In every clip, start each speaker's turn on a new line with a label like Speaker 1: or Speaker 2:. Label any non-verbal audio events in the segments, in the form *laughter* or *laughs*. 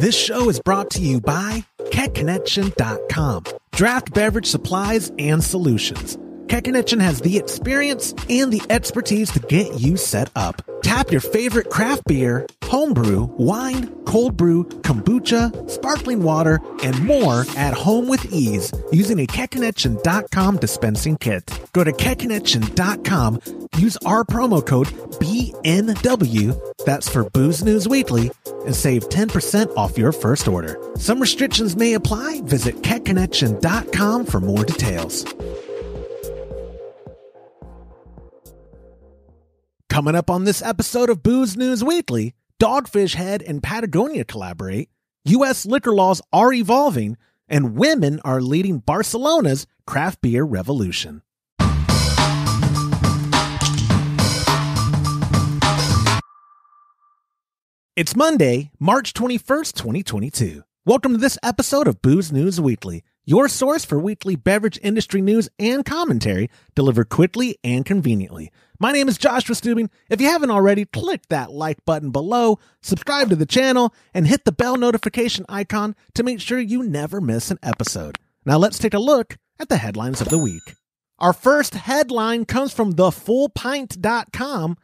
Speaker 1: This show is brought to you by KegConnection.com, draft beverage supplies and solutions. Connection has the experience and the expertise to get you set up. Tap your favorite craft beer, homebrew, wine, cold brew, kombucha, sparkling water, and more at home with ease using a KegConnection.com dispensing kit. Go to KegConnection.com, use our promo code BNW, that's for Booze News Weekly, and save 10% off your first order. Some restrictions may apply. Visit KegConnection.com for more details. Coming up on this episode of Booze News Weekly, Dogfish Head and Patagonia collaborate, U.S. liquor laws are evolving, and women are leading Barcelona's craft beer revolution. It's Monday, March 21st, 2022. Welcome to this episode of Booze News Weekly, your source for weekly beverage industry news and commentary delivered quickly and conveniently. My name is Joshua Stubing. If you haven't already, click that like button below, subscribe to the channel, and hit the bell notification icon to make sure you never miss an episode. Now let's take a look at the headlines of the week. Our first headline comes from thefullpint.com.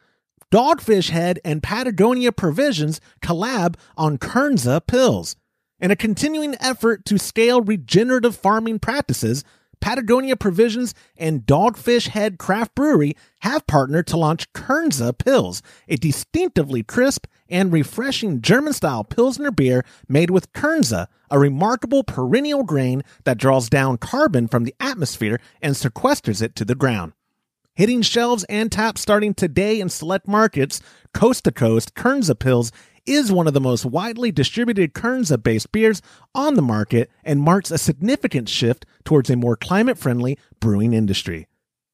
Speaker 1: Dogfish Head and Patagonia Provisions collab on Kernza Pils. In a continuing effort to scale regenerative farming practices, Patagonia Provisions and Dogfish Head Craft Brewery have partnered to launch Kernza Pils, a distinctively crisp and refreshing German style Pilsner beer made with Kernza, a remarkable perennial grain that draws down carbon from the atmosphere and sequesters it to the ground. Hitting shelves and taps starting today in select markets, coast to coast, Kernza Pils is one of the most widely distributed Kernza based beers on the market and marks a significant shift towards a more climate friendly brewing industry.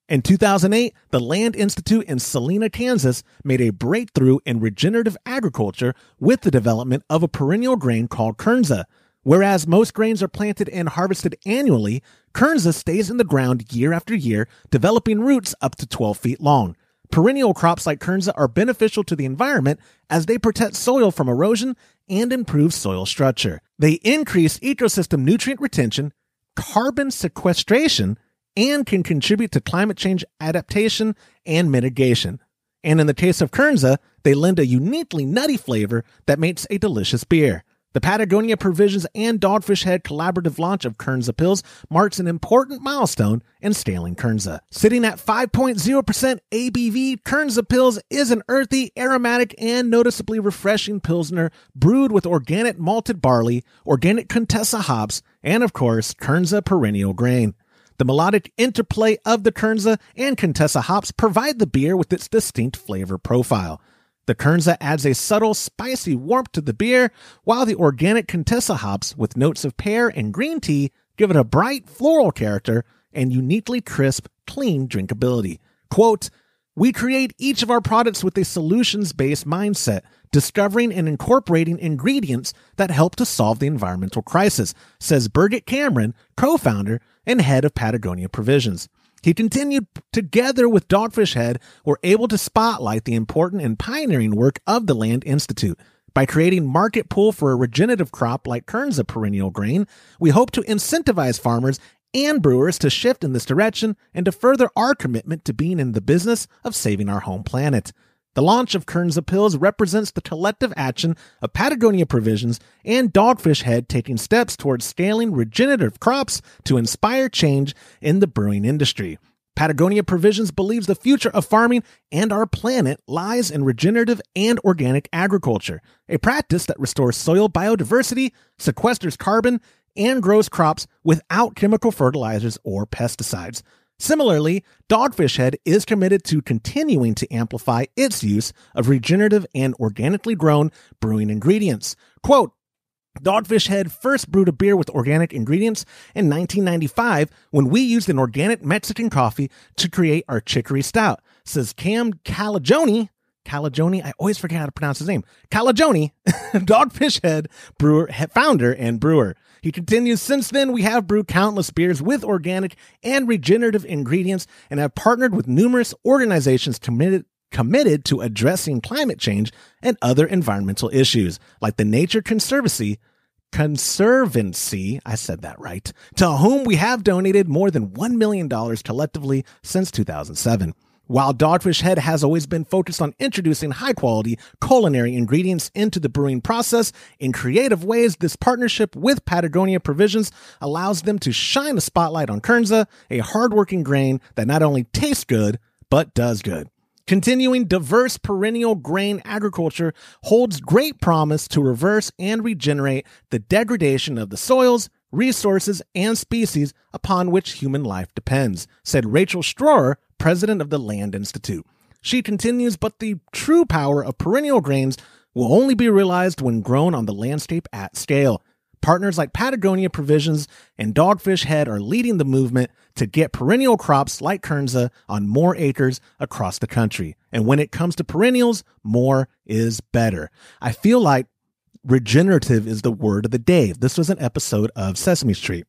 Speaker 1: In 2008, the Land Institute in Salina, Kansas made a breakthrough in regenerative agriculture with the development of a perennial grain called Kernza. Whereas most grains are planted and harvested annually, Kernza stays in the ground year after year, developing roots up to 12 feet long. Perennial crops like Kernza are beneficial to the environment as they protect soil from erosion and improve soil structure. They increase ecosystem nutrient retention, carbon sequestration, and can contribute to climate change adaptation and mitigation. And in the case of Kernza, they lend a uniquely nutty flavor that makes a delicious beer. The Patagonia Provisions and Dogfish Head collaborative launch of Kernza Pils marks an important milestone in scaling Kernza. Sitting at 5.0% ABV, Kernza Pils is an earthy, aromatic, and noticeably refreshing Pilsner brewed with organic malted barley, organic Contessa hops, and of course, Kernza perennial grain. The melodic interplay of the Kernza and Contessa hops provide the beer with its distinct flavor profile. The Kernza adds a subtle, spicy warmth to the beer, while the organic Contessa hops with notes of pear and green tea give it a bright floral character and uniquely crisp, clean drinkability. Quote, we create each of our products with a solutions based mindset, discovering and incorporating ingredients that help to solve the environmental crisis, says Birgit Cameron, co founder and head of Patagonia Provisions. He continued, together with Dogfish Head, we were able to spotlight the important and pioneering work of the Land Institute. By creating market pull for a regenerative crop like Kernza perennial grain, we hope to incentivize farmers and brewers to shift in this direction and to further our commitment to being in the business of saving our home planet. The launch of Kernza Pils represents the collective action of Patagonia Provisions and Dogfish Head taking steps towards scaling regenerative crops to inspire change in the brewing industry. Patagonia Provisions believes the future of farming and our planet lies in regenerative and organic agriculture, a practice that restores soil biodiversity, sequesters carbon, and grows crops without chemical fertilizers or pesticides. Similarly, Dogfish Head is committed to continuing to amplify its use of regenerative and organically grown brewing ingredients. Quote, Dogfish Head first brewed a beer with organic ingredients in 1995 when we used an organic Mexican coffee to create our chicory stout, says Sam Calagione. Calagione, I always forget how to pronounce his name. Calagione, *laughs* Dogfish Head brewer, founder and brewer. He continues, since then, we have brewed countless beers with organic and regenerative ingredients and have partnered with numerous organizations committed committed to addressing climate change and other environmental issues, like the Nature Conservancy, Conservancy, I said that right, to whom we have donated more than $1 million collectively since 2007. While Dogfish Head has always been focused on introducing high quality culinary ingredients into the brewing process in creative ways, this partnership with Patagonia Provisions allows them to shine a spotlight on Kernza, a hardworking grain that not only tastes good, but does good. Continuing diverse perennial grain agriculture holds great promise to reverse and regenerate the degradation of the soils, resources, and species upon which human life depends, said Rachel Stroer, president of the Land Institute. She continues, but the true power of perennial grains will only be realized when grown on the landscape at scale. Partners like Patagonia Provisions and Dogfish Head are leading the movement to get perennial crops like Kernza on more acres across the country. And when it comes to perennials, more is better. I feel like regenerative is the word of the day. This was an episode of Sesame Street.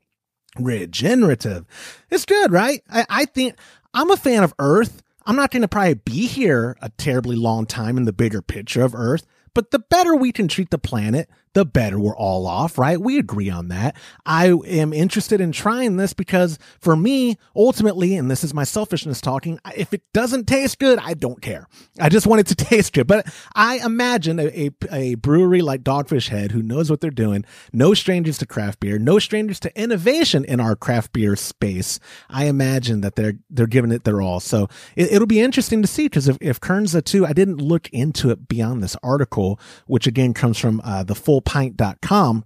Speaker 1: Regenerative. It's good, right? I, I think I'm a fan of Earth. I'm not going to probably be here a terribly long time in the bigger picture of Earth, but the better we can treat the planet, the better we're all off, right? We agree on that. I am interested in trying this because for me, ultimately, and this is my selfishness talking, if it doesn't taste good, I don't care. I just want it to *laughs* taste good. But I imagine a, a, a brewery like Dogfish Head who knows what they're doing, no strangers to craft beer, no strangers to innovation in our craft beer space. I imagine that they're they're giving it their all. So it, will be interesting to see because if, if Kernza too, I didn't look into it beyond this article, which again comes from uh, the full pint.com.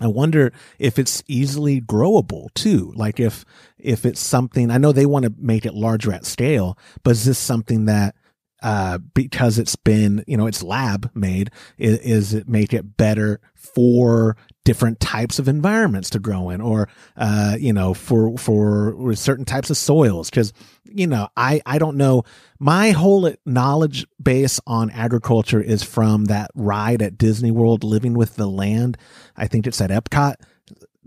Speaker 1: I wonder if it's easily growable too. Like if, if it's something, I know they want to make it larger at scale, but is this something that, uh, because it's been, you know, it's lab made, is, is it make it better for different types of environments to grow in or uh, you know for for certain types of soils because you know i i don't know my whole knowledge base on agriculture is from that ride at disney world living with the land i think it's at epcot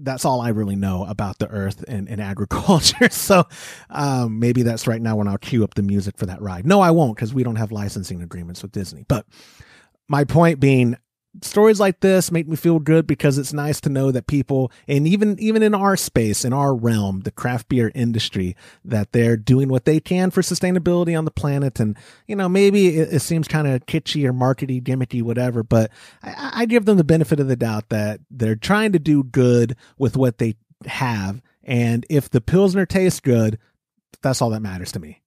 Speaker 1: that's all I really know about the earth and, and *laughs* agriculture. So um, maybe that's right now when I'll cue up the music for that ride. No, I won't because we don't have licensing agreements with Disney. But my point being, stories like this make me feel good because it's nice to know that people and even even in our space in our realm the craft beer industry that they're doing what they can for sustainability on the planet. And you know maybe it, it seems kind of kitschy or markety gimmicky whatever but I, I give them the benefit of the doubt that they're trying to do good with what they have. And if the pilsner tastes good that's all that matters to me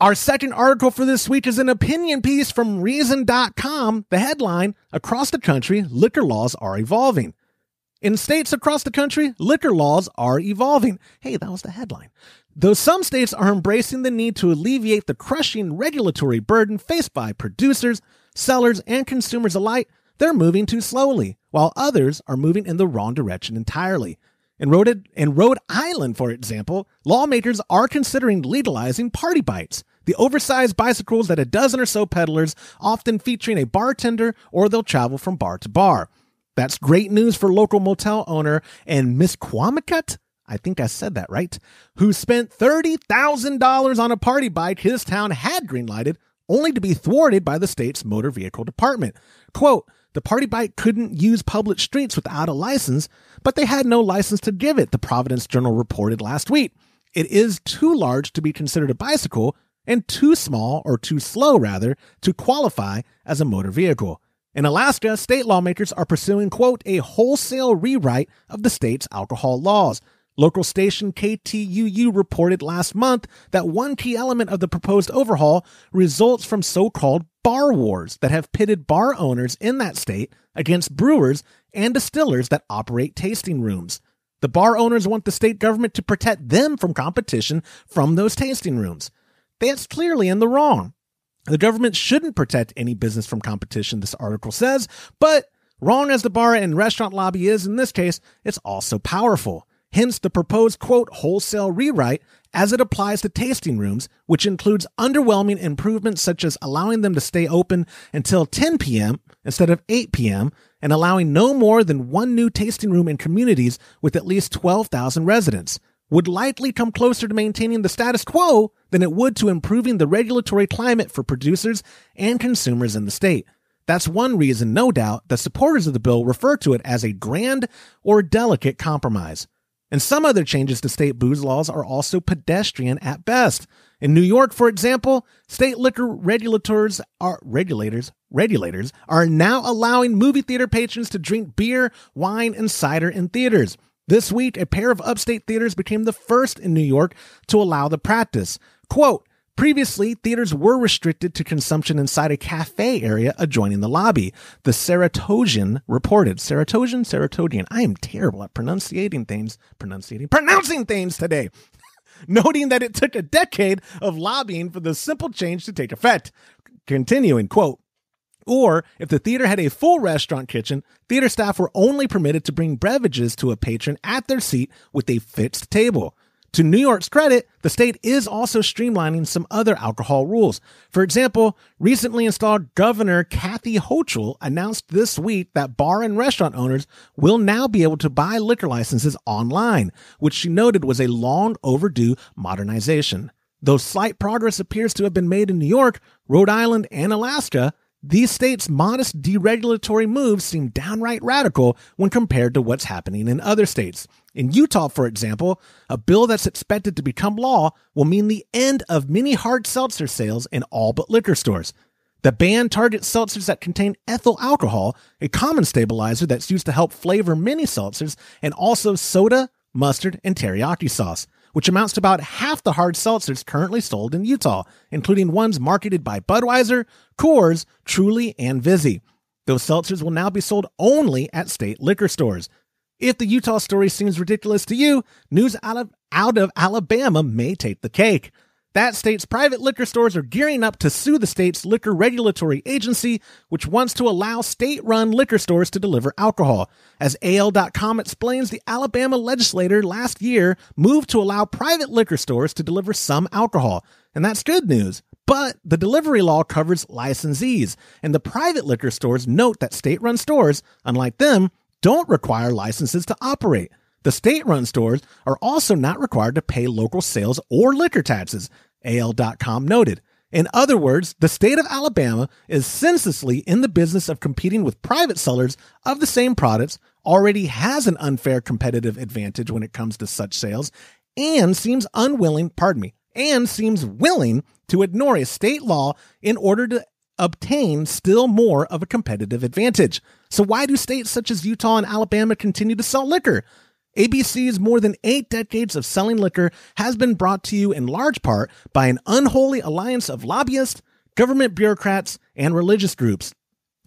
Speaker 1: our second article for this week is an opinion piece from Reason.com. The headline Across the country, liquor laws are evolving. In states across the country, liquor laws are evolving. Hey, that was the headline. Though some states are embracing the need to alleviate the crushing regulatory burden faced by producers, sellers, and consumers alike, they're moving too slowly, while others are moving in the wrong direction entirely. In Rhode, in Rhode Island, for example, lawmakers are considering legalizing party bikes, the oversized bicycles that a dozen or so peddlers, often featuring a bartender, or they'll travel from bar to bar. That's great news for local motel owner and Misquamicut, I think I said that right, who spent $30,000 on a party bike his town had greenlighted, only to be thwarted by the state's motor vehicle department. Quote, the party bike couldn't use public streets without a license, but they had no license to give it, the Providence Journal reported last week. It is too large to be considered a bicycle and too small, or too slow rather, to qualify as a motor vehicle. In Alaska, state lawmakers are pursuing, quote, a wholesale rewrite of the state's alcohol laws. Local station KTUU reported last month that one key element of the proposed overhaul results from so called bar wars that have pitted bar owners in that state against brewers and distillers that operate tasting rooms. The bar owners want the state government to protect them from competition from those tasting rooms. That's clearly in the wrong. The government shouldn't protect any business from competition, this article says, but wrong as the bar and restaurant lobby is in this case, it's also powerful. Hence the proposed quote wholesale rewrite as it applies to tasting rooms, which includes underwhelming improvements such as allowing them to stay open until 10 p.m. instead of 8 p.m. and allowing no more than one new tasting room in communities with at least 12,000 residents would likely come closer to maintaining the status quo than it would to improving the regulatory climate for producers and consumers in the state. That's one reason, no doubt, the supporters of the bill refer to it as a grand or delicate compromise. And some other changes to state booze laws are also pedestrian at best. In New York, for example, state liquor regulators are regulators regulators are now allowing movie theater patrons to drink beer, wine, and cider in theaters. This week, a pair of upstate theaters became the first in New York to allow the practice. Quote, Previously, theaters were restricted to consumption inside a cafe area adjoining the lobby. The Serotogen reported. Serotogen? Serotodian. I am terrible at pronunciating things, pronunciating, pronouncing things today. *laughs* Noting that it took a decade of lobbying for the simple change to take effect. Continuing, quote, or if the theater had a full restaurant kitchen, theater staff were only permitted to bring beverages to a patron at their seat with a fixed table. To New York's credit, the state is also streamlining some other alcohol rules. For example, recently installed Governor Kathy Hochul announced this week that bar and restaurant owners will now be able to buy liquor licenses online, which she noted was a long overdue modernization. Though slight progress appears to have been made in New York, Rhode Island, and Alaska, these states' modest deregulatory moves seem downright radical when compared to what's happening in other states. In Utah, for example, a bill that's expected to become law will mean the end of many hard seltzer sales in all but liquor stores. The ban targets seltzers that contain ethyl alcohol, a common stabilizer that's used to help flavor many seltzers, and also soda, mustard, and teriyaki sauce which amounts to about half the hard seltzers currently sold in Utah, including ones marketed by Budweiser, Coors, Truly, and Vizzy. Those seltzers will now be sold only at state liquor stores. If the Utah story seems ridiculous to you, news out of, out of Alabama may take the cake. That state's private liquor stores are gearing up to sue the state's liquor regulatory agency, which wants to allow state run liquor stores to deliver alcohol. As AL.com explains, the Alabama legislator last year moved to allow private liquor stores to deliver some alcohol. And that's good news. But the delivery law covers licensees, and the private liquor stores note that state run stores, unlike them, don't require licenses to operate. The state run stores are also not required to pay local sales or liquor taxes, AL.com noted. In other words, the state of Alabama is senselessly in the business of competing with private sellers of the same products, already has an unfair competitive advantage when it comes to such sales, and seems unwilling, pardon me, and seems willing to ignore a state law in order to obtain still more of a competitive advantage. So why do states such as Utah and Alabama continue to sell liquor? ABC's more than eight decades of selling liquor has been brought to you in large part by an unholy alliance of lobbyists, government bureaucrats, and religious groups.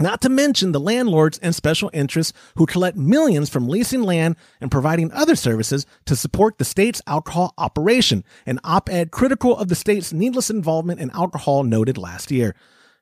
Speaker 1: Not to mention the landlords and special interests who collect millions from leasing land and providing other services to support the state's alcohol operation, an op ed critical of the state's needless involvement in alcohol noted last year.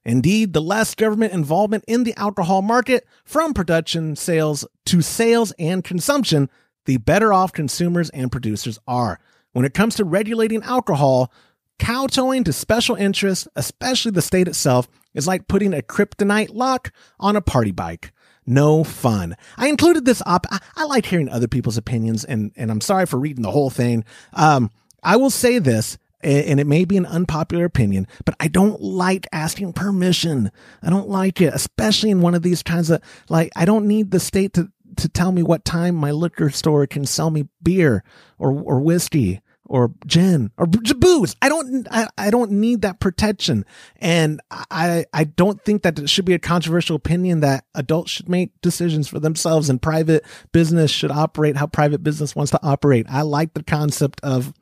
Speaker 1: Indeed, the less government involvement in the alcohol market, from production, sales to sales and consumption, the better off consumers and producers are. When it comes to regulating alcohol, kowtowing to special interests, especially the state itself, is like putting a kryptonite lock on a party bike. No fun. I included this op. I, I like hearing other people's opinions, and and I'm sorry for reading the whole thing. Um, I will say this and it may be an unpopular opinion, but I don't like asking permission. I don't like it, especially in one of these kinds of like I don't need the state to to tell me what time my liquor store can sell me beer or or whiskey or gin or booze. I don't I, I don't need that protection. And I I don't think that it should be a controversial opinion that adults should make decisions for themselves and private business should operate how private business wants to operate. I like the concept of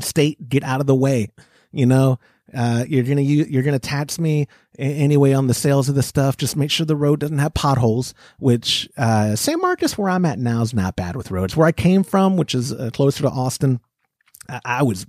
Speaker 1: state get out of the way, you know, uh, you're gonna you're gonna tax me anyway on the sales of the stuff. Just make sure the road doesn't have potholes. Which uh, San Marcos, where I'm at now, is not bad with roads. Where I came from, which is uh, closer to Austin, I, I was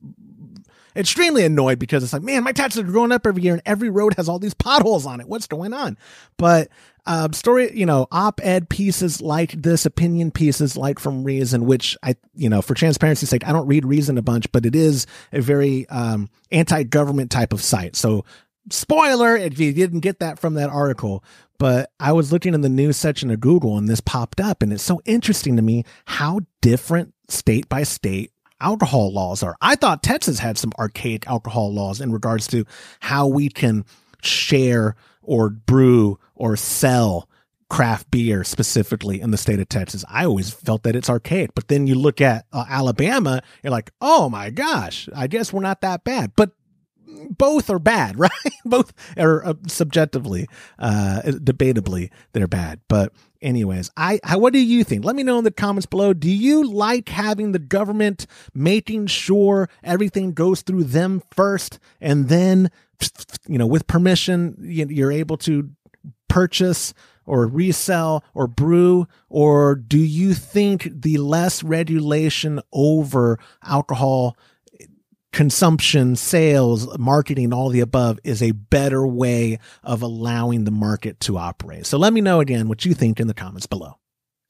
Speaker 1: extremely annoyed because it's like, man, my taxes are going up every year and every road has all these potholes on it. What's going on? But uh, story, you know, op-ed pieces like this, opinion pieces like from Reason, which I, you know, for transparency's sake, I don't read Reason a bunch, but it is a very um, anti-government type of site. So, spoiler if you didn't get that from that article, but I was looking in the news section of Google and this popped up, and it's so interesting to me how different state by state alcohol laws are. I thought Texas had some archaic alcohol laws in regards to how we can share or brew or sell craft beer specifically in the state of Texas. I always felt that it's archaic. But then you look at uh, Alabama, you're like, oh my gosh, I guess we're not that bad. But both are bad, *laughs* right? both are uh, subjectively, uh, debatably, they're bad. But anyways, I, I, what do you think? Let me know in the comments below. Do you like having the government making sure everything goes through them first and then, you know, with permission, you're able to purchase or resell or brew? Or do you think the less regulation over alcohol consumption, sales, marketing, all the above is a better way of allowing the market to operate? So let me know again what you think in the comments below.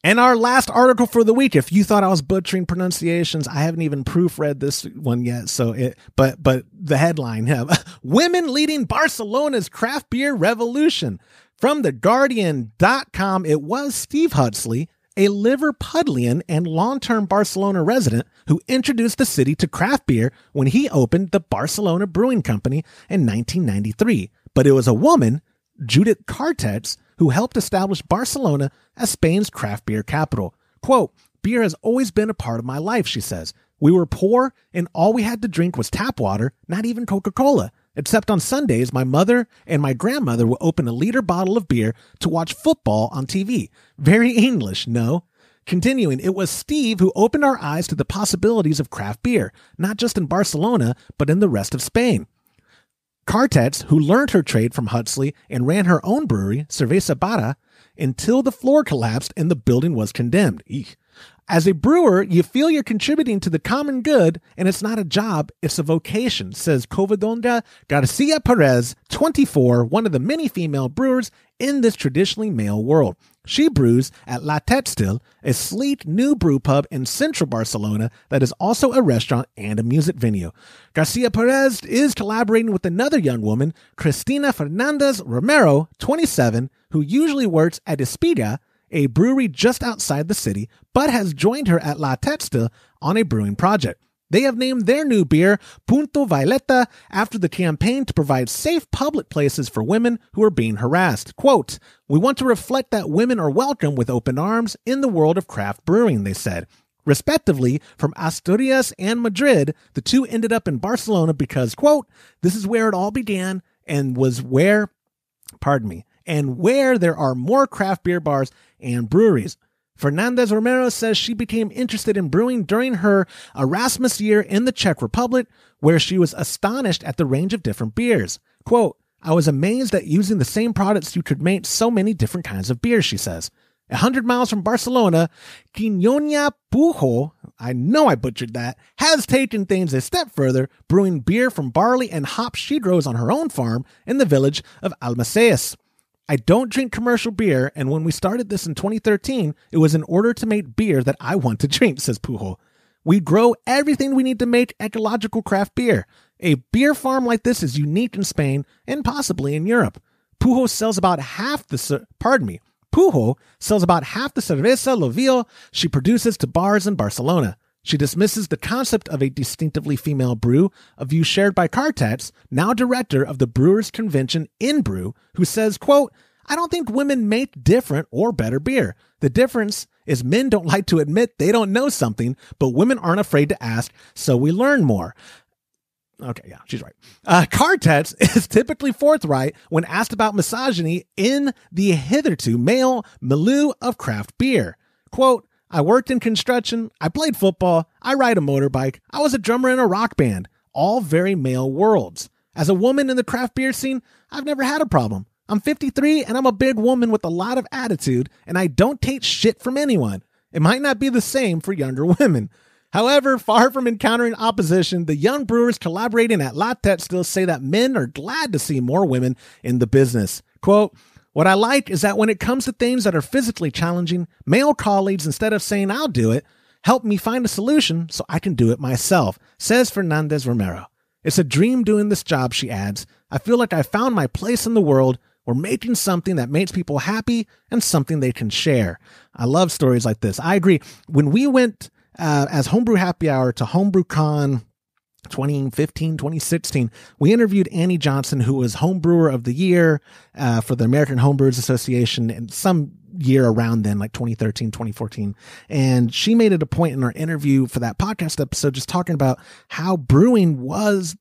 Speaker 1: And our last article for the week. If you thought I was butchering pronunciations, I haven't even proofread this one yet. So it, but, but the headline, *laughs* women leading Barcelona's craft beer revolution. From TheGuardian.com, it was Steve Huxley, a Liverpudlian and long term Barcelona resident who introduced the city to craft beer when he opened the Barcelona Brewing Company in 1993. But it was a woman, Judith Cartets, who helped establish Barcelona as Spain's craft beer capital. Quote, Beer has always been a part of my life, she says. We were poor, and all we had to drink was tap water, not even Coca Cola. Except on Sundays, my mother and my grandmother would open a liter bottle of beer to watch football on TV. Very English, no? Continuing, it was Steve who opened our eyes to the possibilities of craft beer, not just in Barcelona, but in the rest of Spain. Cartets, who learned her trade from Huxley and ran her own brewery, Cerveza Bara, until the floor collapsed and the building was condemned. Eek. As a brewer, you feel you're contributing to the common good, and it's not a job, it's a vocation, says Covadonga Garcia Perez, 24, one of the many female brewers in this traditionally male world. She brews at La Textil, a sleek new brew pub in central Barcelona that is also a restaurant and a music venue. Garcia Perez is collaborating with another young woman, Cristina Fernandez Romero, 27, who usually works at Espira, a brewery just outside the city, but has joined her at La Textil on a brewing project. They have named their new beer Punto Violeta after the campaign to provide safe public places for women who are being harassed. Quote, We want to reflect that women are welcome with open arms in the world of craft brewing, they said. Respectively, from Asturias and Madrid, the two ended up in Barcelona because, quote, this is where it all began and was where, pardon me, and where there are more craft beer bars and breweries. Fernandez Romero says she became interested in brewing during her Erasmus year in the Czech Republic, where she was astonished at the range of different beers. Quote, I was amazed at using the same products you could make so many different kinds of beer, she says. A hundred miles from Barcelona, Quinonia Pujo, I know I butchered that, has taken things a step further, brewing beer from barley and hops she grows on her own farm in the village of Almacelles. I don't drink commercial beer, and when we started this in 2013, it was in order to make beer that I want to drink, says Pujo. We grow everything we need to make ecological craft beer. A beer farm like this is unique in Spain and possibly in Europe. Pujo sells about half the, pardon me, Pujo sells about half the cerveza Lovio she produces to bars in Barcelona. She dismisses the concept of a distinctively female brew, a view shared by Cartets, now director of the Brewers Convention in Brew, who says, quote, I don't think women make different or better beer. The difference is men don't like to admit they don't know something, but women aren't afraid to ask, so we learn more. Okay, yeah, she's right. Uh, Cartets *laughs* is typically forthright when asked about misogyny in the hitherto male milieu of craft beer. Quote, I worked in construction. I played football. I ride a motorbike. I was a drummer in a rock band. All very male worlds. As a woman in the craft beer scene, I've never had a problem. I'm 53 and I'm a big woman with a lot of attitude, and I don't take shit from anyone. It might not be the same for younger *laughs* women. However, far from encountering opposition, the young brewers collaborating at La still say that men are glad to see more women in the business. Quote, what I like is that when it comes to things that are physically challenging, male colleagues, instead of saying I'll do it, help me find a solution so I can do it myself, says Fernandez Romero. It's a dream doing this job, she adds. I feel like I found my place in the world. We're making something that makes people happy and something they can share. I love stories like this. I agree. When we went uh, as Homebrew Happy Hour to HomebrewCon 2015, 2016, we interviewed Annie Johnson, who was Homebrewer of the Year uh, for the American Homebrewers Association and some year around then, like 2013, 2014. And she made it a point in our interview for that podcast episode, just talking about how brewing was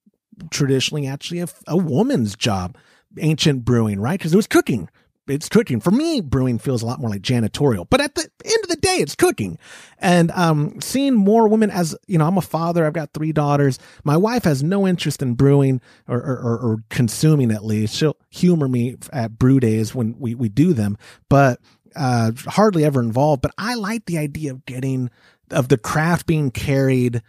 Speaker 1: traditionally actually a, a woman's job, ancient brewing, right? Because it was cooking it's cooking. For me, brewing feels a lot more like janitorial, but at the end of the day, it's cooking. And um, seeing more women as, you know, I'm a father, I've got three daughters. My wife has no interest in brewing or, or, or consuming at least. She'll humor me at brew days when we, we do them, but uh, hardly ever involved. But I like the idea of getting, of the craft being carried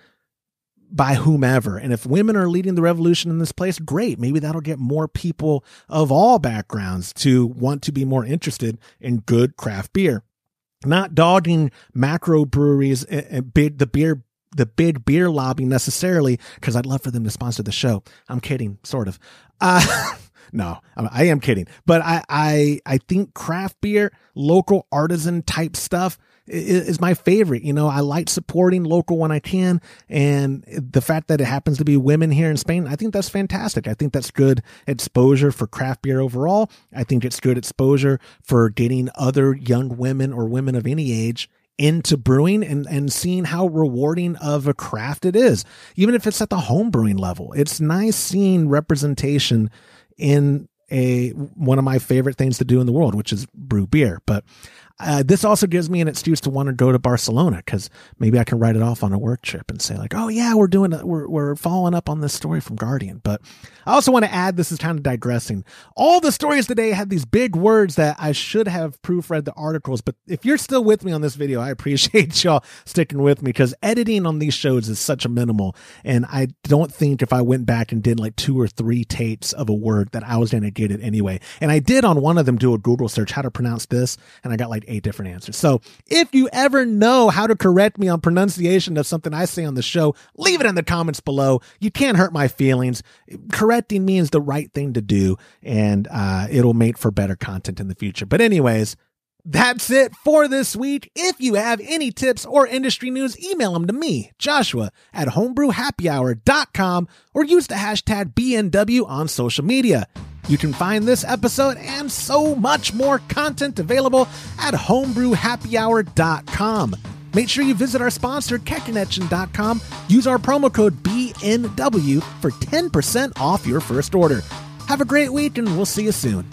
Speaker 1: by whomever. And if women are leading the revolution in this place, great. Maybe that'll get more people of all backgrounds to want to be more interested in good craft beer. Not dogging macro breweries and big the beer the big beer lobby necessarily because I'd love for them to sponsor the show. I'm kidding, sort of. Uh, *laughs* no, I am kidding. But I, I, I think craft beer, local artisan type stuff is my favorite. You know, I like supporting local when I can. And the fact that it happens to be women here in Spain, I think that's fantastic. I think that's good exposure for craft beer overall. I think it's good exposure for getting other young women or women of any age into brewing and, and seeing how rewarding of a craft it is, even if it's at the home brewing level. It's nice seeing representation in a one of my favorite things to do in the world, which is brew beer. But uh, this also gives me an excuse to want to go to Barcelona because maybe I can write it off on a work trip and say like, oh yeah, we're doing it. We're, we're following up on this story from Guardian. But I also want to add, this is kind of digressing. All the stories today had these big words that I should have proofread the articles. But if you're still with me on this video, I appreciate *laughs* y'all sticking with me because editing on these shows is such a minimal. And I don't think if I went back and did like two or three takes of a word that I was going to get it anyway. And I did on one of them do a Google search, how to pronounce this. And I got like eight different answers. So if you ever know how to correct me on pronunciation of something I say on the show, leave it in the comments below. You can't hurt my feelings. Correcting me is the right thing to do, and uh, it'll make for better content in the future. But, anyways, that's it for this week. If you have any tips or industry news, email them to me, Joshua, at homebrewhappyhour.com or use the hashtag BNW on social media. You can find this episode and so much more content available at homebrewhappyhour.com. Make sure you visit our sponsor, KegConnection.com. Use our promo code BNW for 10% off your first order. Have a great week and we'll see you soon.